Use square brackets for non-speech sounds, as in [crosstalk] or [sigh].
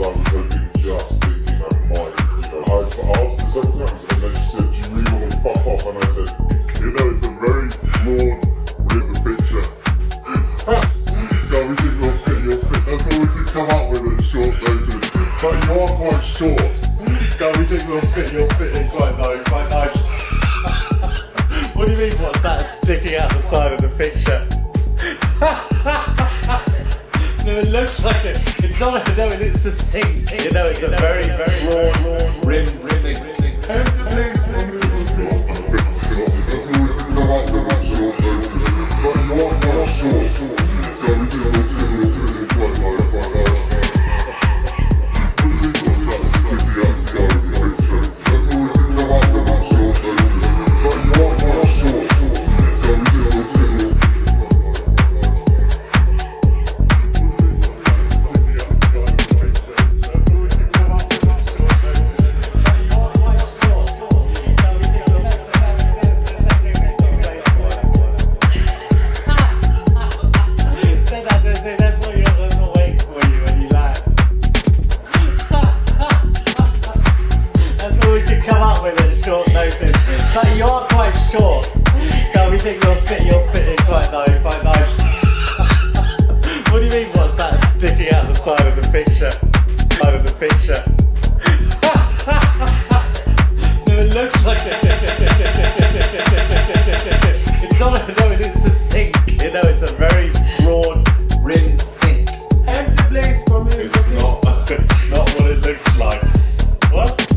I was hoping just thinking that might, know, I asked her several times and then she said, you really want to fuck off? And I said, you know, it's a very broad the picture. so we think we'll fit your fit. That's all we could come up with at short notice. But you are quite short. So we think we'll fit your fit in quite nice. [laughs] What do you mean? What's that sticking out the side of the picture? [laughs] no, it looks like it. It's not. No, it's a sing. You know, it's a very, very broad rim sing. Say But you are quite short, so we think you'll fit. You'll fit in quite nice, quite nice. [laughs] what do you mean? What's that sticking out the side of the picture? Side of the picture. [laughs] no, it looks like it. [laughs] it's not. A, no, it's a sink. You know, it's a very broad rimmed sink. Empty place for me. It's not. not what it looks like. What?